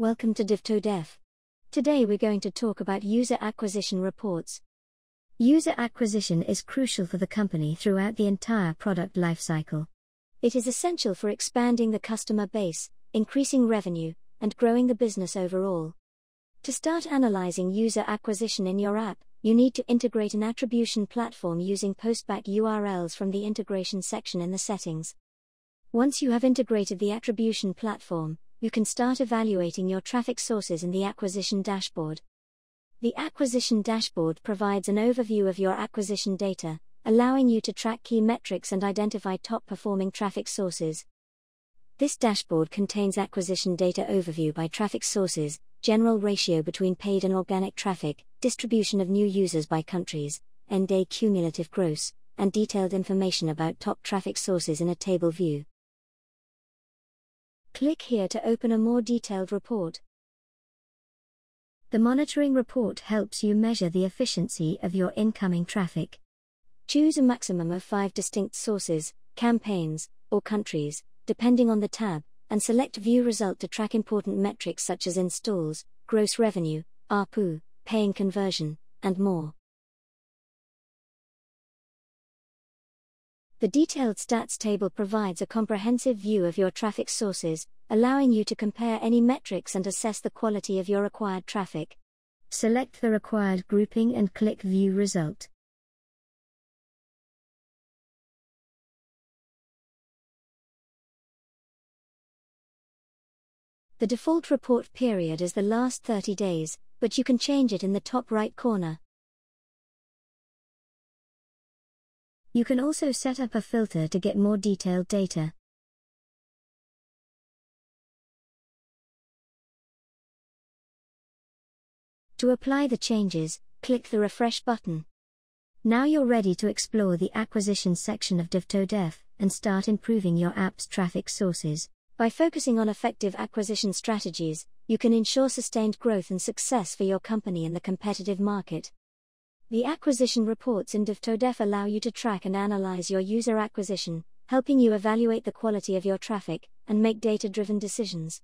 Welcome to devtodev. Today we're going to talk about user acquisition reports. User acquisition is crucial for the company throughout the entire product lifecycle. It is essential for expanding the customer base, increasing revenue, and growing the business overall. To start analyzing user acquisition in your app, you need to integrate an attribution platform using postback URLs from the integration section in the settings. Once you have integrated the attribution platform, you can start evaluating your traffic sources in the acquisition dashboard. The acquisition dashboard provides an overview of your acquisition data, allowing you to track key metrics and identify top performing traffic sources. This dashboard contains acquisition data overview by traffic sources, general ratio between paid and organic traffic, distribution of new users by countries, end day cumulative gross, and detailed information about top traffic sources in a table view. Click here to open a more detailed report. The monitoring report helps you measure the efficiency of your incoming traffic. Choose a maximum of five distinct sources, campaigns, or countries, depending on the tab, and select View Result to track important metrics such as installs, gross revenue, ARPU, paying conversion, and more. The detailed stats table provides a comprehensive view of your traffic sources, allowing you to compare any metrics and assess the quality of your acquired traffic. Select the required grouping and click View Result. The default report period is the last 30 days, but you can change it in the top right corner. You can also set up a filter to get more detailed data. To apply the changes, click the refresh button. Now you're ready to explore the acquisition section of devtodev and start improving your app's traffic sources. By focusing on effective acquisition strategies, you can ensure sustained growth and success for your company in the competitive market. The acquisition reports in devtodev allow you to track and analyze your user acquisition, helping you evaluate the quality of your traffic and make data driven decisions.